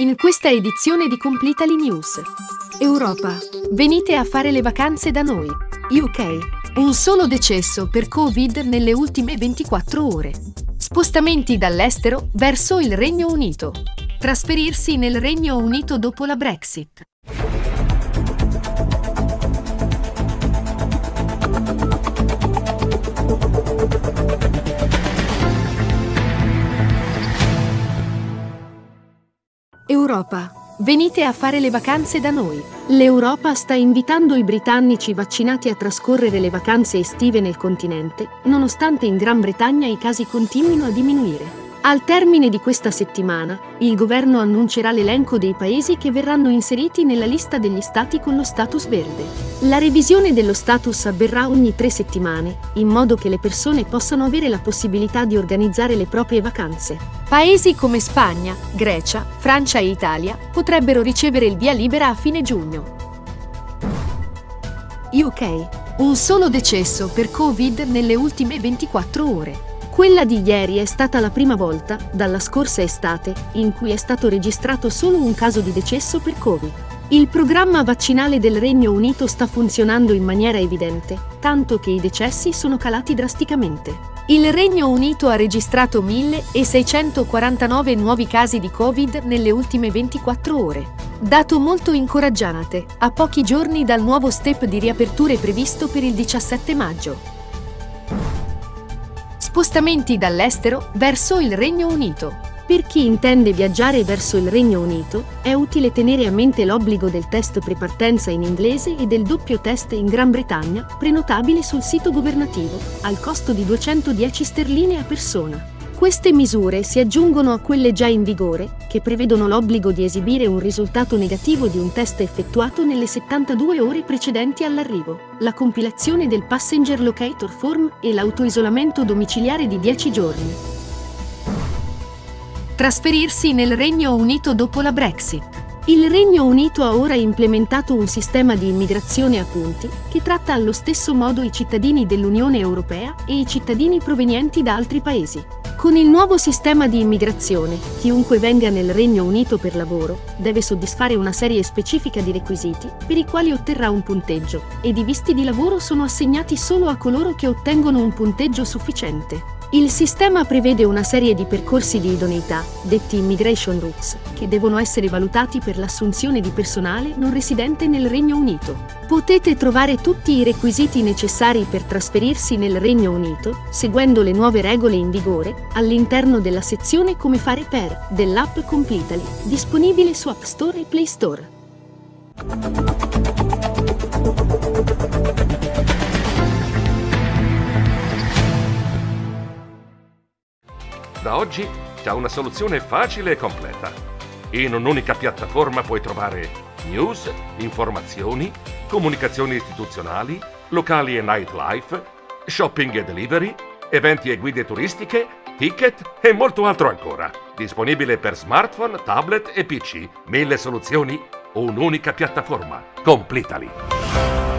In questa edizione di Completely News. Europa. Venite a fare le vacanze da noi. UK. Un solo decesso per Covid nelle ultime 24 ore. Spostamenti dall'estero verso il Regno Unito. Trasferirsi nel Regno Unito dopo la Brexit. Europa. Venite a fare le vacanze da noi. L'Europa sta invitando i britannici vaccinati a trascorrere le vacanze estive nel continente, nonostante in Gran Bretagna i casi continuino a diminuire. Al termine di questa settimana, il governo annuncerà l'elenco dei paesi che verranno inseriti nella lista degli stati con lo status verde. La revisione dello status avverrà ogni tre settimane, in modo che le persone possano avere la possibilità di organizzare le proprie vacanze. Paesi come Spagna, Grecia, Francia e Italia potrebbero ricevere il via libera a fine giugno. UK. Un solo decesso per Covid nelle ultime 24 ore. Quella di ieri è stata la prima volta, dalla scorsa estate, in cui è stato registrato solo un caso di decesso per Covid. Il programma vaccinale del Regno Unito sta funzionando in maniera evidente, tanto che i decessi sono calati drasticamente. Il Regno Unito ha registrato 1.649 nuovi casi di Covid nelle ultime 24 ore. Dato molto incoraggiante, a pochi giorni dal nuovo step di riaperture previsto per il 17 maggio. Spostamenti dall'estero verso il Regno Unito. Per chi intende viaggiare verso il Regno Unito, è utile tenere a mente l'obbligo del test prepartenza in inglese e del doppio test in Gran Bretagna, prenotabile sul sito governativo, al costo di 210 sterline a persona. Queste misure si aggiungono a quelle già in vigore, che prevedono l'obbligo di esibire un risultato negativo di un test effettuato nelle 72 ore precedenti all'arrivo, la compilazione del Passenger Locator Form e l'autoisolamento domiciliare di 10 giorni. Trasferirsi nel Regno Unito dopo la Brexit. Il Regno Unito ha ora implementato un sistema di immigrazione a punti che tratta allo stesso modo i cittadini dell'Unione Europea e i cittadini provenienti da altri paesi. Con il nuovo sistema di immigrazione, chiunque venga nel Regno Unito per lavoro deve soddisfare una serie specifica di requisiti per i quali otterrà un punteggio ed i visti di lavoro sono assegnati solo a coloro che ottengono un punteggio sufficiente. Il sistema prevede una serie di percorsi di idoneità, detti Immigration Routes, che devono essere valutati per l'assunzione di personale non residente nel Regno Unito. Potete trovare tutti i requisiti necessari per trasferirsi nel Regno Unito, seguendo le nuove regole in vigore, all'interno della sezione Come fare per dell'app Completely, disponibile su App Store e Play Store. Da oggi c'è una soluzione facile e completa. In un'unica piattaforma puoi trovare news, informazioni, comunicazioni istituzionali, locali e nightlife, shopping e delivery, eventi e guide turistiche, ticket e molto altro ancora. Disponibile per smartphone, tablet e PC. Mille soluzioni, un'unica piattaforma. Completali.